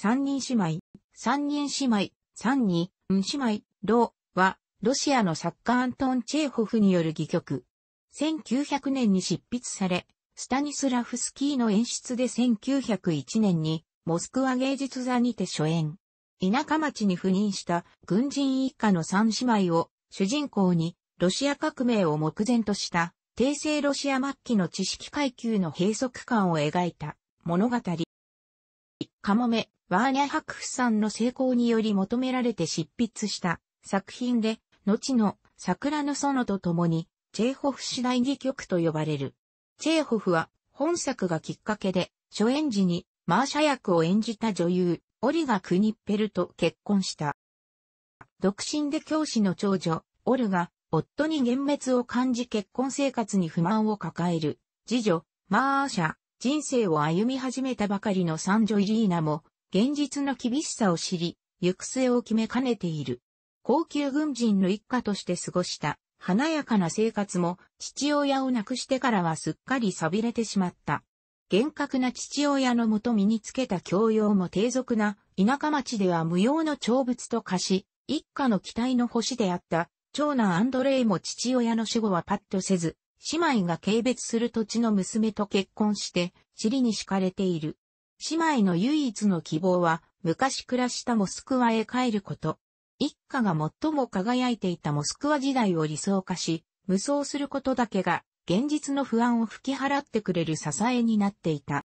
三人姉妹、三人姉妹、三人、姉妹、ロは、ロシアの作家アントン・チェーホフによる戯曲。1900年に執筆され、スタニスラフスキーの演出で1901年に、モスクワ芸術座にて初演。田舎町に赴任した軍人一家の三姉妹を主人公にロシア革命を目前とした帝政ロシア末期の知識階級の閉塞感を描いた物語。カモメ、ワーニャ白夫さんの成功により求められて執筆した作品で、後の桜の園と共に、チェーホフ次第戯曲と呼ばれる。チェーホフは本作がきっかけで、初演時にマーシャ役を演じた女優、オリガ・クニッペルと結婚した。独身で教師の長女、オルガ、夫に幻滅を感じ結婚生活に不満を抱える。次女、マーシャ、人生を歩み始めたばかりの三女イリーナも、現実の厳しさを知り、行く末を決めかねている。高級軍人の一家として過ごした華やかな生活も父親を亡くしてからはすっかり錆びれてしまった。厳格な父親のもと身につけた教養も低俗な田舎町では無用の長物と化し、一家の期待の星であった長男アンドレイも父親の死後はパッとせず、姉妹が軽蔑する土地の娘と結婚して、尻に敷かれている。姉妹の唯一の希望は、昔暮らしたモスクワへ帰ること。一家が最も輝いていたモスクワ時代を理想化し、無双することだけが現実の不安を吹き払ってくれる支えになっていた。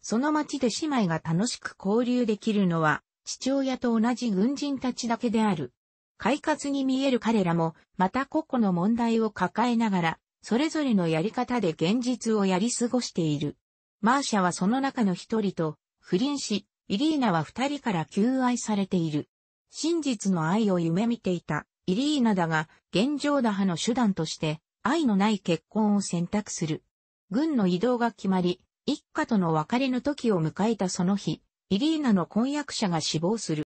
その町で姉妹が楽しく交流できるのは、父親と同じ軍人たちだけである。快活に見える彼らも、また個々の問題を抱えながら、それぞれのやり方で現実をやり過ごしている。マーシャはその中の一人と、不倫し、イリーナは二人から求愛されている。真実の愛を夢見ていた、イリーナだが、現状打破の手段として、愛のない結婚を選択する。軍の移動が決まり、一家との別れの時を迎えたその日、イリーナの婚約者が死亡する。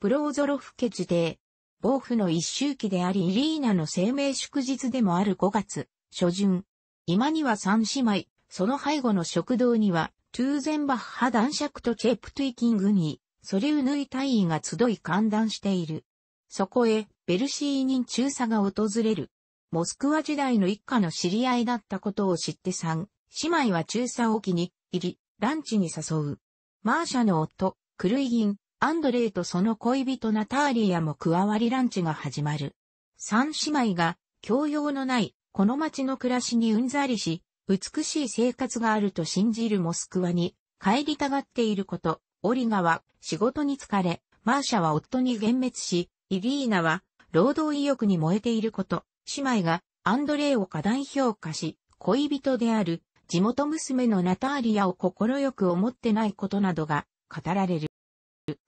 プローゾロフ家時定。防府の一周期でありイリーナの生命祝日でもある5月、初旬。今には三姉妹、その背後の食堂には、トゥーゼンバッハ男爵とチェプトゥイキングニー、ソリウヌイ隊員が集い歓談している。そこへ、ベルシーニン中佐が訪れる。モスクワ時代の一家の知り合いだったことを知って三、姉妹は中佐を機に、入り、ランチに誘う。マーシャの夫、クルイギン、アンドレイとその恋人ナターリアも加わりランチが始まる。三姉妹が、教養のない、この街の暮らしにうんざりし、美しい生活があると信じるモスクワに、帰りたがっていること、オリガは仕事に疲れ、マーシャは夫に幻滅し、イリーナは労働意欲に燃えていること、姉妹がアンドレイを過大評価し、恋人である地元娘のナターリアを快く思ってないことなどが語られる。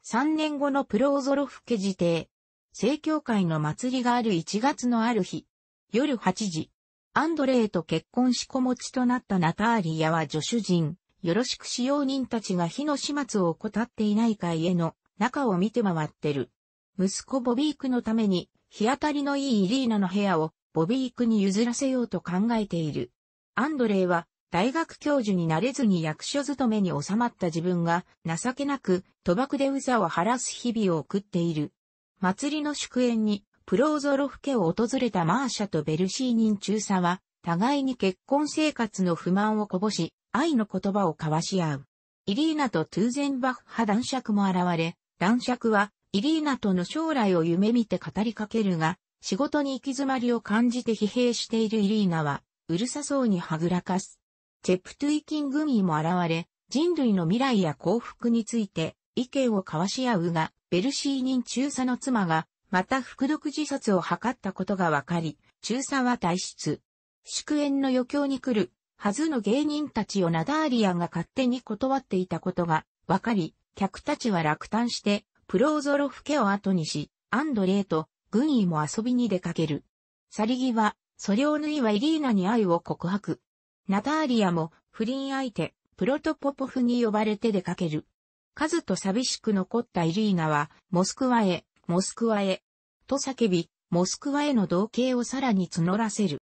3年後のプローゾロフ家自邸。正教会の祭りがある1月のある日。夜8時。アンドレイと結婚し子持ちとなったナターリアは助手人、よろしく使用人たちが火の始末を怠っていないか家の中を見て回ってる。息子ボビークのために日当たりのいいイリーナの部屋をボビークに譲らせようと考えている。アンドレイは大学教授になれずに役所勤めに収まった自分が情けなく賭博でうざを晴らす日々を送っている。祭りの祝宴にプローゾロフ家を訪れたマーシャとベルシーニン中佐は互いに結婚生活の不満をこぼし愛の言葉を交わし合う。イリーナとトゥーゼンバッハ男爵も現れ、男爵はイリーナとの将来を夢見て語りかけるが、仕事に行き詰まりを感じて疲弊しているイリーナは、うるさそうにはぐらかす。チェプトゥイキングミーも現れ、人類の未来や幸福について意見を交わし合うが、ベルシーニン中佐の妻が、また服毒自殺を図ったことが分かり、中佐は退出。祝宴の余興に来る、はずの芸人たちをナダーリアンが勝手に断っていたことが分かり、客たちは落胆してプローゾロフ家を後にし、アンドレイと軍医も遊びに出かける。去り際、ソリオヌイはイリーナに愛を告白。ナターリアも不倫相手、プロトポポフに呼ばれて出かける。カズと寂しく残ったイリーナは、モスクワへ、モスクワへ、と叫び、モスクワへの同型をさらに募らせる。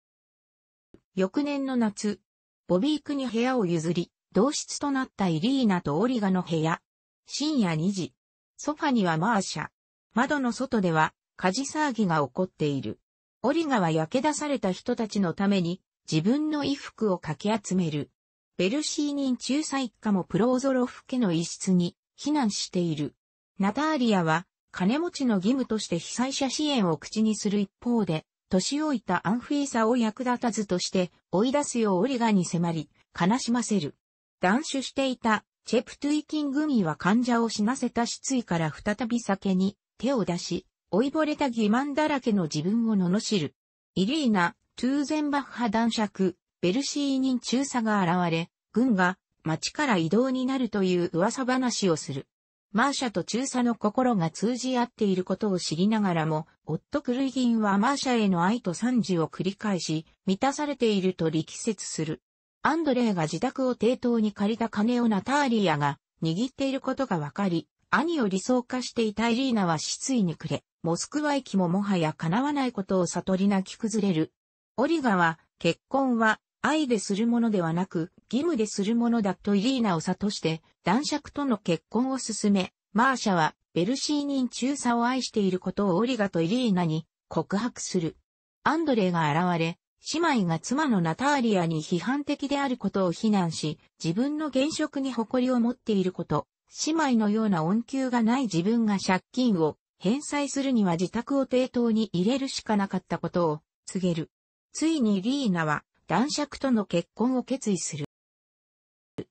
翌年の夏、ボビークに部屋を譲り、同室となったイリーナとオリガの部屋。深夜2時。ソファにはマーシャ。窓の外では火事騒ぎが起こっている。オリガは焼け出された人たちのために自分の衣服をかき集める。ベルシーニン中佐一家もプローゾロフ家の一室に避難している。ナターリアは金持ちの義務として被災者支援を口にする一方で、年老いたアンフィーサを役立たずとして追い出すようオリガに迫り、悲しませる。断酒していたチェプトゥイキングミは患者を死なせた失意から再び酒に手を出し、追いぼれた欺瞞だらけの自分を罵る。イリーナ、トゥーゼンバッハ男爵、ベルシーニン中佐が現れ、軍が町から移動になるという噂話をする。マーシャと中佐の心が通じ合っていることを知りながらも、夫クルイギンはマーシャへの愛と賛辞を繰り返し、満たされていると力説する。アンドレイが自宅を抵当に借りた金をナターリアが握っていることが分かり、兄を理想化していたイリーナは失意に暮れ、モスクワ行きももはや叶わないことを悟り泣き崩れる。オリガは、結婚は愛でするものではなく、義務でするものだとイリーナを諭して、男爵との結婚を進め、マーシャはベルシーニン中佐を愛していることをオリガとイリーナに告白する。アンドレイが現れ、姉妹が妻のナターリアに批判的であることを非難し、自分の現職に誇りを持っていること、姉妹のような恩給がない自分が借金を返済するには自宅を抵当に入れるしかなかったことを告げる。ついにリーナは男爵との結婚を決意する。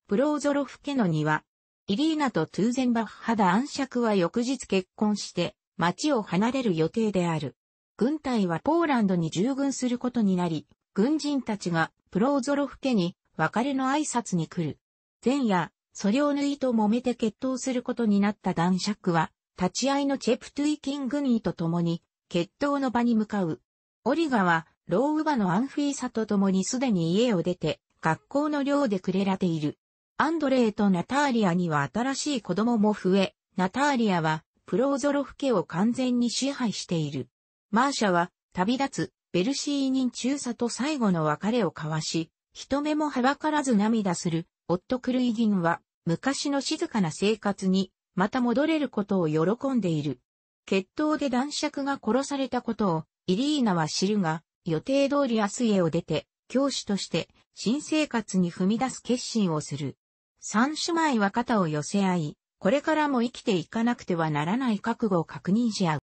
プローゾロフ家の庭。イリーナとトゥーゼンバッハ男爵は翌日結婚して町を離れる予定である。軍隊はポーランドに従軍することになり、軍人たちがプローゾロフ家に別れの挨拶に来る。前夜、ソリョーヌイと揉めて決闘することになった男爵は、立ち会いのチェプトゥイキングニーと共に、決闘の場に向かう。オリガは、ローウバのアンフィーサと共にすでに家を出て、学校の寮で暮れられている。アンドレイとナターリアには新しい子供も増え、ナターリアは、プローゾロフ家を完全に支配している。マーシャは旅立つベルシーニン中佐と最後の別れを交わし、人目もはばからず涙する、オット・クルイギンは、昔の静かな生活に、また戻れることを喜んでいる。決闘で男爵が殺されたことを、イリーナは知るが、予定通り明日家を出て、教師として新生活に踏み出す決心をする。三姉妹は肩を寄せ合い、これからも生きていかなくてはならない覚悟を確認し合う。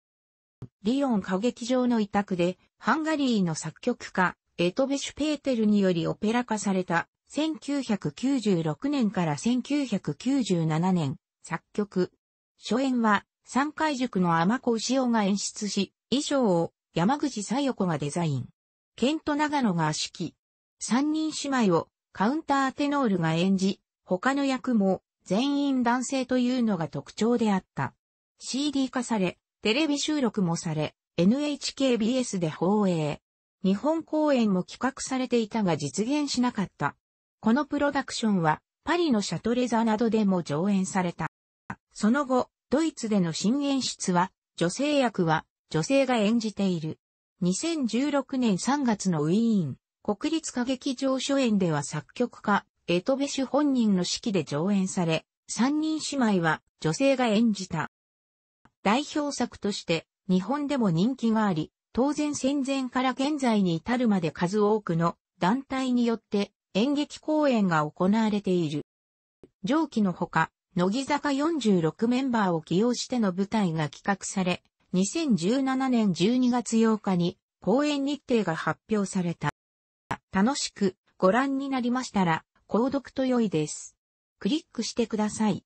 リヨン歌劇場の委託で、ハンガリーの作曲家、エトベシュ・ペーテルによりオペラ化された、1996年から1997年、作曲。初演は、三海塾の天子牛尾が演出し、衣装を山口小代子がデザイン。ケント長野が指揮。三人姉妹をカウンターテノールが演じ、他の役も全員男性というのが特徴であった。CD 化され、テレビ収録もされ、NHKBS で放映。日本公演も企画されていたが実現しなかった。このプロダクションは、パリのシャトレザなどでも上演された。その後、ドイツでの新演出は、女性役は女性が演じている。2016年3月のウィーン、国立歌劇場初演では作曲家、エトベシュ本人の指揮で上演され、三人姉妹は女性が演じた。代表作として日本でも人気があり、当然戦前から現在に至るまで数多くの団体によって演劇公演が行われている。上記のほか、乃木坂46メンバーを起用しての舞台が企画され、2017年12月8日に公演日程が発表された。楽しくご覧になりましたら、購読と良いです。クリックしてください。